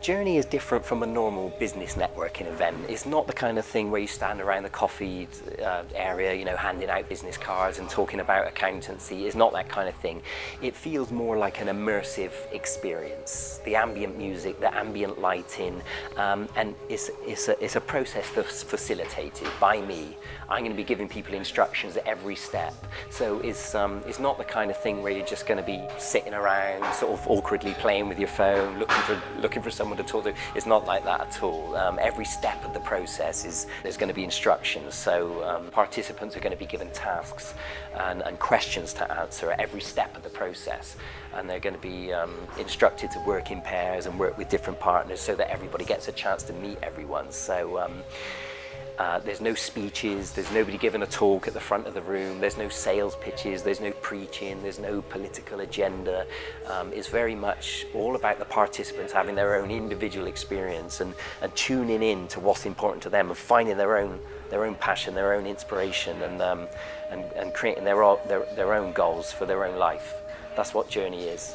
Journey is different from a normal business networking event. It's not the kind of thing where you stand around the coffee uh, area, you know, handing out business cards and talking about accountancy. It's not that kind of thing. It feels more like an immersive experience. The ambient music, the ambient lighting, um, and it's, it's, a, it's a process that's facilitated by me. I'm going to be giving people instructions at every step. So it's, um, it's not the kind of thing where you're just going to be sitting around, sort of awkwardly playing with your phone, looking for, looking for someone to talk to. It's not like that at all. Um, every step of the process is there's going to be instructions. So um, participants are going to be given tasks and, and, questions to answer at every step of the process. And they're going to be um, instructed to work in pairs and work with different partners so that everybody gets a chance to meet everyone. So um, uh, there's no speeches, there's nobody giving a talk at the front of the room, there's no sales pitches, there's no preaching, there's no political agenda. Um, it's very much all about the participants having their own individual experience and, and tuning in to what's important to them and finding their own, their own passion, their own inspiration and, um, and, and creating their, their, their own goals for their own life. That's what Journey is.